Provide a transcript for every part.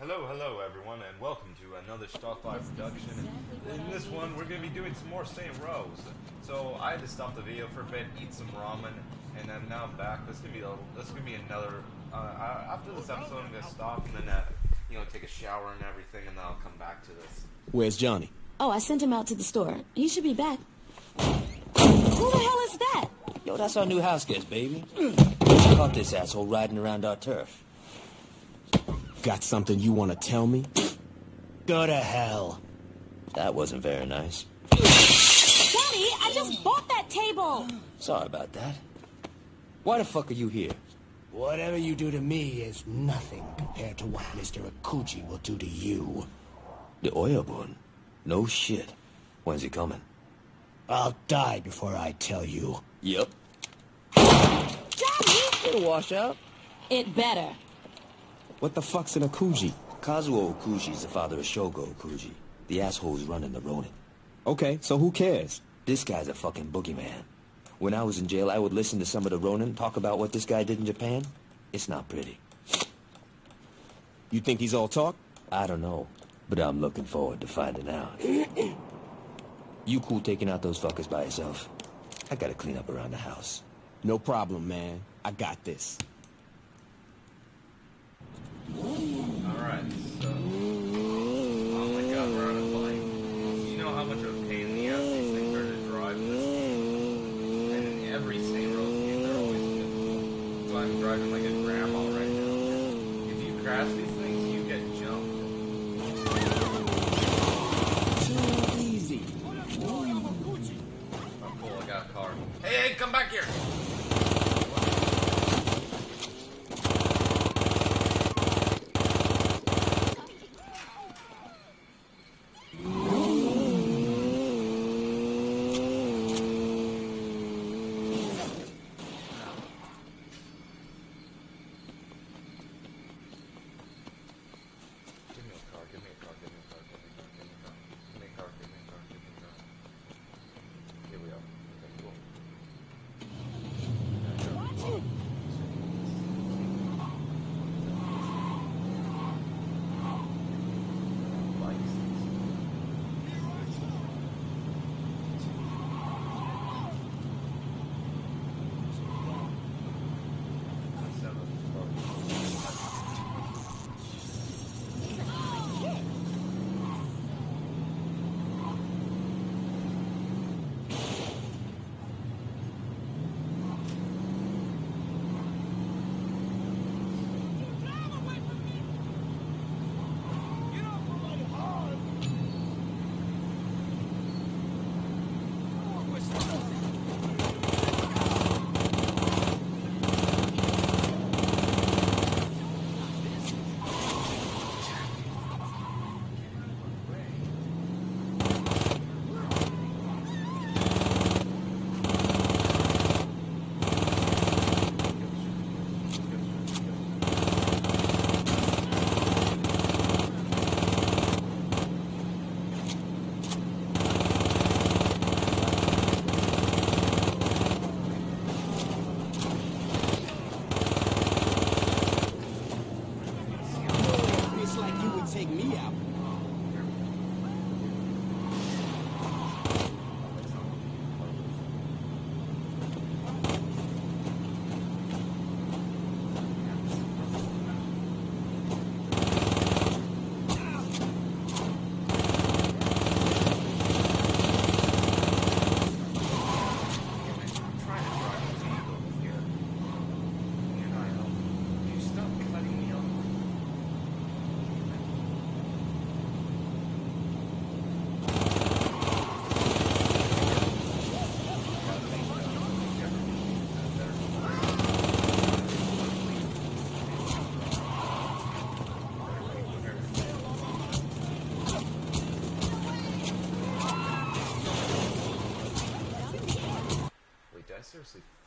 hello, hello, everyone, and welcome to another Starfire production. In this one, we're going to be doing some more Saints Row. So I had to stop the video for a bit, eat some ramen, and then now I'm now back. This is gonna be a, this is gonna be another. Uh, after this episode, I'm gonna stop and then uh, you know take a shower and everything, and then I'll come back to this. Where's Johnny? Oh, I sent him out to the store. He should be back. Who the hell is that? Yo, that's our new house guest, baby. Caught this asshole riding around our turf. Got something you want to tell me? Go to hell. That wasn't very nice. Daddy, I just bought that table. Sorry about that. Why the fuck are you here? Whatever you do to me is nothing compared to what Mr. Akuji will do to you. The Oyabun? No shit. When's he coming? I'll die before I tell you. Yep. Daddy! It'll wash out. It better. What the fuck's an Akuji? Kazuo Akuji's the father of Shogo Akuji. The asshole's running the Ronin. Okay, so who cares? This guy's a fucking boogeyman. When I was in jail, I would listen to some of the Ronin talk about what this guy did in Japan. It's not pretty. You think he's all talk? I don't know, but I'm looking forward to finding out. you cool taking out those fuckers by yourself? I gotta clean up around the house. No problem, man. I got this. Alright, so. Oh my god, we're on a plane. You know how much of a pain in the ass these things are to drive this? And in every Rose game, they're always difficult. So I'm driving like a grandma right now. If you crash these things,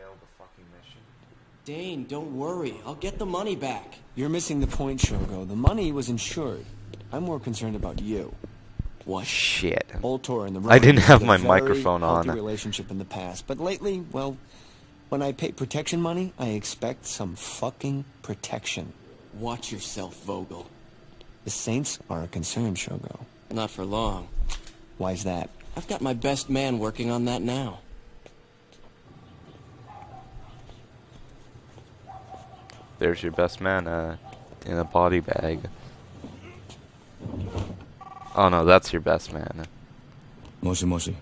seriously fail the fucking mission? Dane, don't worry. I'll get the money back. You're missing the point, Shogo. The money was insured. I'm more concerned about you. What? Shit. Ultor and the I didn't have had a my very microphone healthy on. relationship in the past, but lately, well, when I pay protection money, I expect some fucking protection. Watch yourself, Vogel. The Saints are a concern, Shogo. Not for long. Why's that? I've got my best man working on that now. There's your best man uh, in a body bag. Oh no, that's your best man. Moshi Moshi.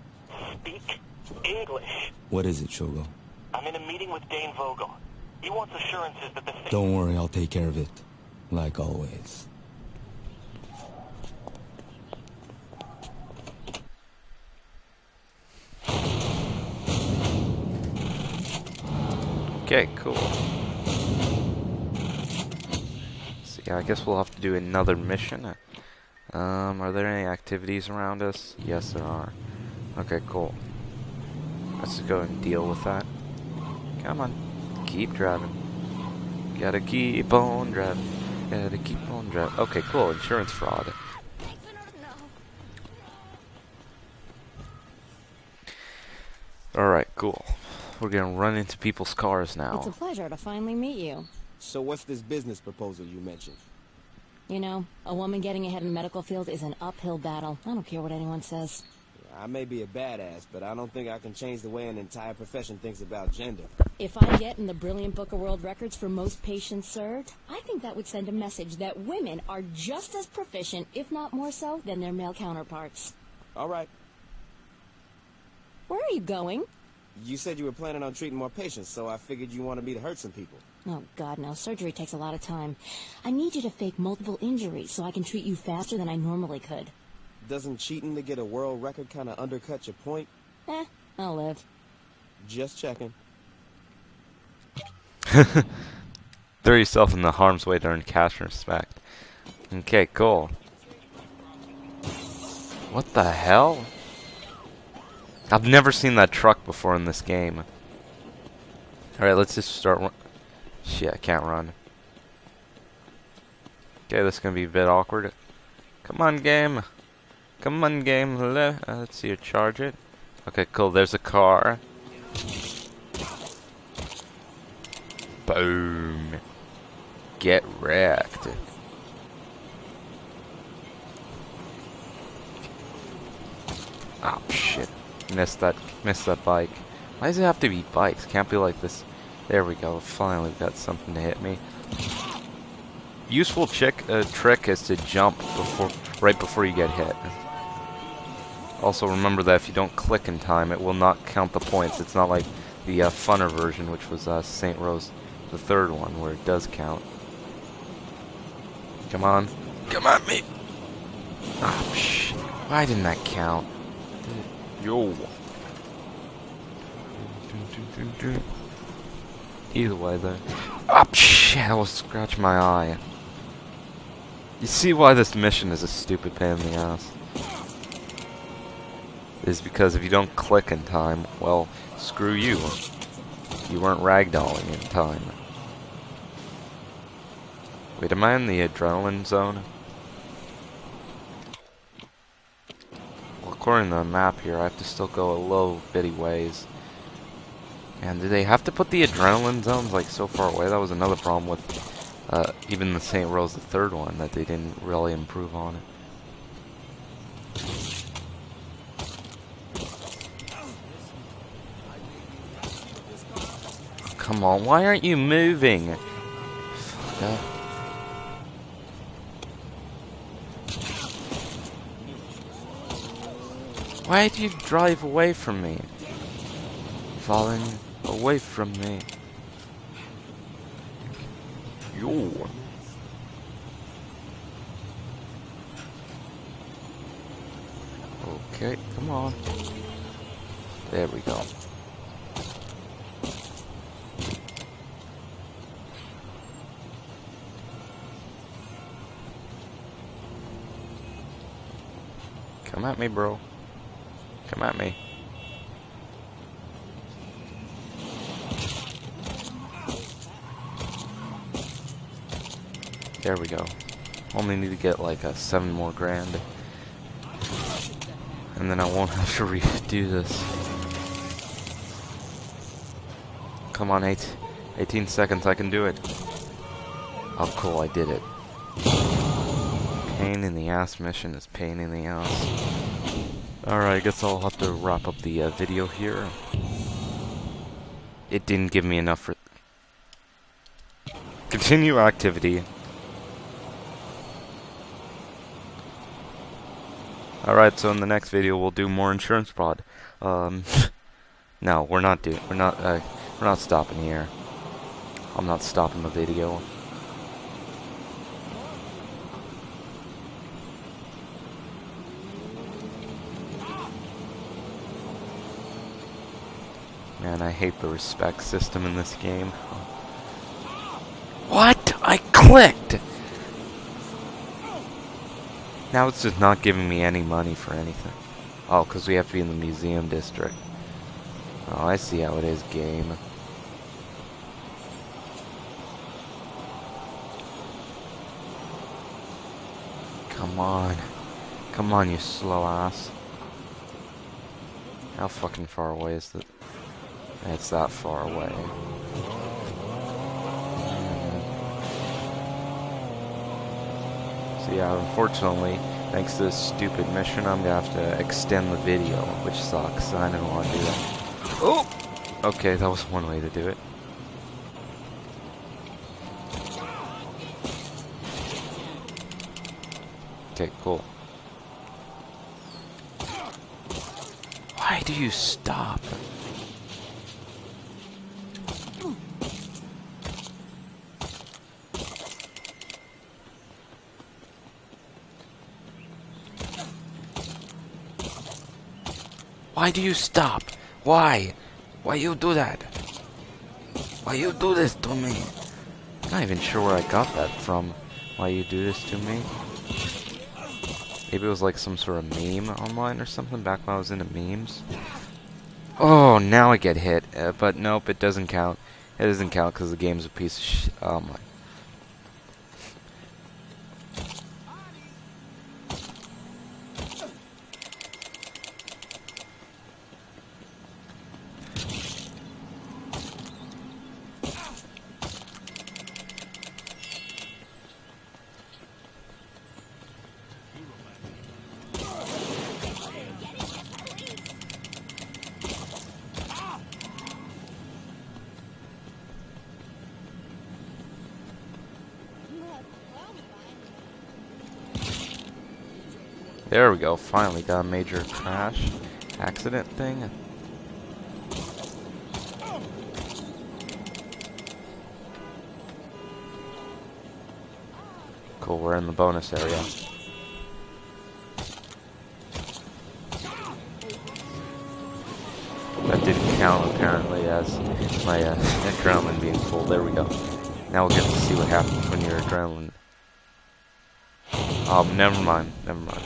Speak English. What is it, Shogo? I'm in a meeting with Dane Vogel. He wants assurances that the thing... Don't worry, I'll take care of it. Like always. Okay, cool. So yeah, I guess we'll have to do another mission. Um, are there any activities around us? Yes, there are. Okay, cool. Let's just go and deal with that. Come on. Keep driving. Gotta keep on driving. Gotta keep on driving. Okay, cool. Insurance fraud. Alright, cool. We're gonna run into people's cars now. It's a pleasure to finally meet you. So what's this business proposal you mentioned? You know, a woman getting ahead in the medical field is an uphill battle. I don't care what anyone says. I may be a badass, but I don't think I can change the way an entire profession thinks about gender. If I get in the Brilliant Book of World Records for most patients served, I think that would send a message that women are just as proficient, if not more so, than their male counterparts. All right. Where are you going? You said you were planning on treating more patients, so I figured you wanted me to hurt some people. Oh, God, no. Surgery takes a lot of time. I need you to fake multiple injuries so I can treat you faster than I normally could. Doesn't cheating to get a world record kind of undercut your point? Eh, I'll live. Just checking. Throw yourself in the harm's way to earn cash and respect. Okay, cool. What the hell? I've never seen that truck before in this game. Alright, let's just start. Shit, I can't run. Okay, this is gonna be a bit awkward. Come on, game. Come on, game. Uh, let's see you charge it. Okay, cool. There's a car. Boom. Get wrecked. Oh shit. Missed that missed that bike. Why does it have to be bikes? Can't be like this. There we go. Finally got something to hit me. Useful chick, uh, trick is to jump before right before you get hit. Also remember that if you don't click in time, it will not count the points. It's not like the uh, funner version, which was uh, Saints Row, the third one, where it does count. Come on. Come on, me. Oh, shit. Why didn't that count? Yo. Either way, though. Oh, shit. I was scratching my eye. You see why this mission is a stupid pain in the ass? Is because if you don't click in time, well, screw you. You weren't ragdolling in time. Wait, am I in the adrenaline zone? Well, according to the map here, I have to still go a little bitty ways. And do they have to put the adrenaline zones like so far away? That was another problem with uh, even the Saints Row, the third one, that they didn't really improve on it. Come on, why aren't you moving? Fuck Why do you drive away from me? Falling away from me. Yo. Okay, come on. There we go. Come at me, bro. Come at me. There we go. Only need to get like a seven more grand. And then I won't have to redo this. Come on, eight, 18 seconds, I can do it. Oh, cool, I did it. Pain in the ass mission is pain in the ass. Alright, I guess I'll have to wrap up the uh, video here. It didn't give me enough for... Continue activity. Alright, so in the next video we'll do more insurance fraud. Um, no, we're not doing, we're not, uh, we're not stopping here. I'm not stopping the video. Man, I hate the respect system in this game. What? I clicked! Now it's just not giving me any money for anything. Oh, because we have to be in the museum district. Oh, I see how it is, game. Come on. Come on, you slow ass. How fucking far away is that? It's that far away. So yeah, unfortunately, thanks to this stupid mission, I'm gonna have to extend the video, which sucks. I didn't want to do that. Oh! Okay, that was one way to do it. Okay, cool. Why do you stop? Why do you stop? Why? Why you do that? Why you do this to me? I'm not even sure where I got that from. Why you do this to me? Maybe it was like some sort of meme online or something back when I was into memes. Oh, now I get hit. Uh, but nope, it doesn't count. It doesn't count because the game's a piece of sh- Oh my. There we go, finally got a major crash accident thing. Cool, we're in the bonus area. That didn't count apparently as my uh, adrenaline being full. There we go. Now we'll get to see what happens when your adrenaline Oh, never mind. Never mind.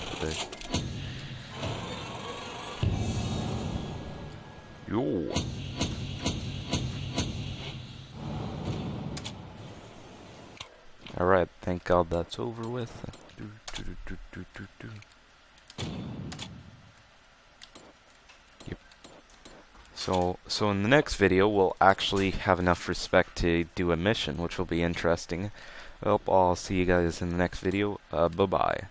Yo. Alright, thank God that's over with. Yep. So, so in the next video, we'll actually have enough respect to do a mission, which will be interesting. Well, I'll see you guys in the next video. Uh, bye-bye.